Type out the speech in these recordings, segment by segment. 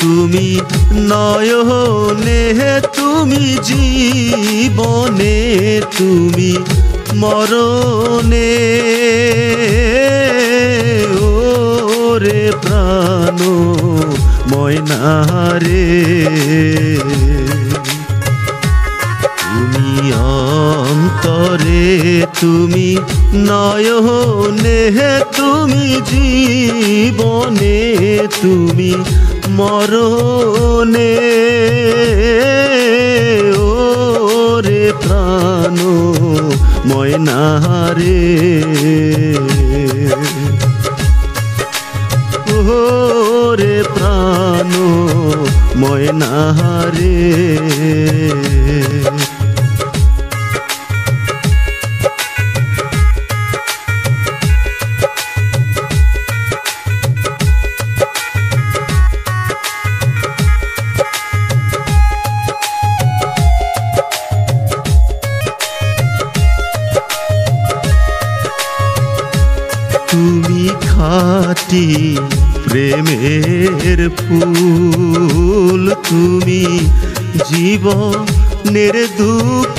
তুমি নয়নে, তুমি জীবনে, তুমি মরণে। ওরে প্রাণ ময়নারে তুমি অন্তরে, তুমি নয়নে, তুমি জীবনে, তুমি মরণে ওরে প্রাণ ময়নারে। ওরে প্রাণ ময়নারে। তুমি খাটি প্রেমের ফুল, তুমি জীবনের দুকুল,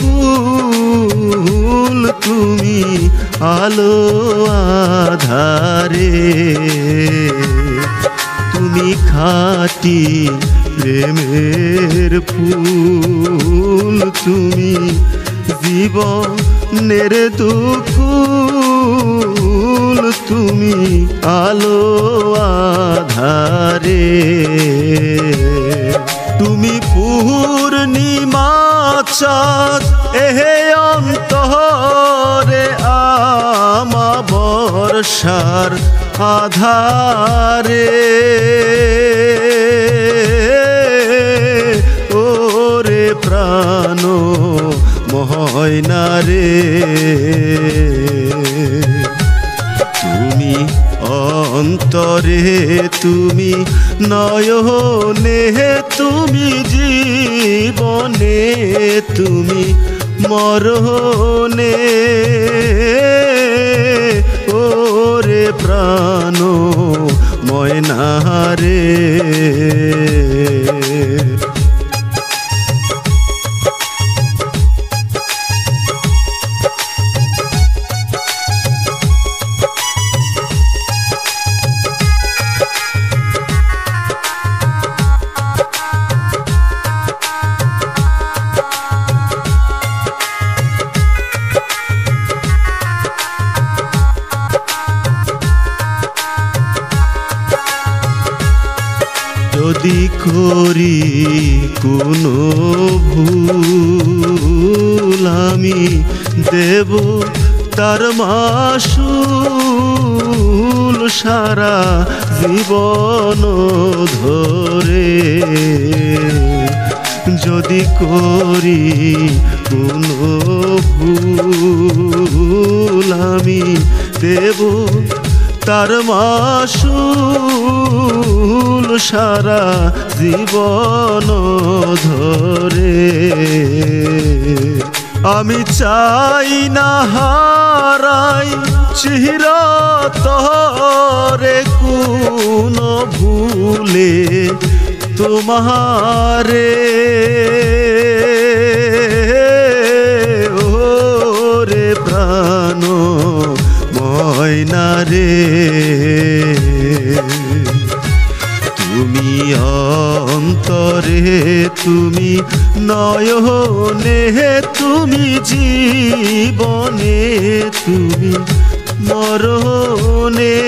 তুমি আলো আধারে। তুমি খাটি প্রেমের ফুল, তুমি জীবনের দুকুল। তুমি আলো আধারে। তুমি পূর্ণিমা চাঁদ, এহে অন্তরে আমা বর্ষার আধারে। ওরে প্রাণ মহয়নারে তুমি অন্তরে তুমি নয়নে তুমি জীবনে তুমি মরণে ওরে প্রাণ ময়নারে যদি করি কোনো ভুল আমি দেব তার মাসুল সারা জীবন ধরে। যদি করি কোনো ভুল আমি দেব তার মাসুল সারা জীবন ধরে। আমি চাই না হারাই চিরা তরে কোন ভুলে তোমারে। তুমি অন্তরে তুমি নয়নে তুমি জীবনে তুমি মরণে।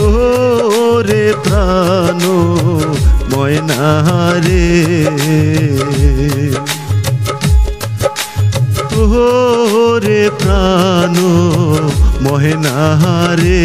ওরে প্রাণ ময়নারে। ওরে প্রাণ মহেনারে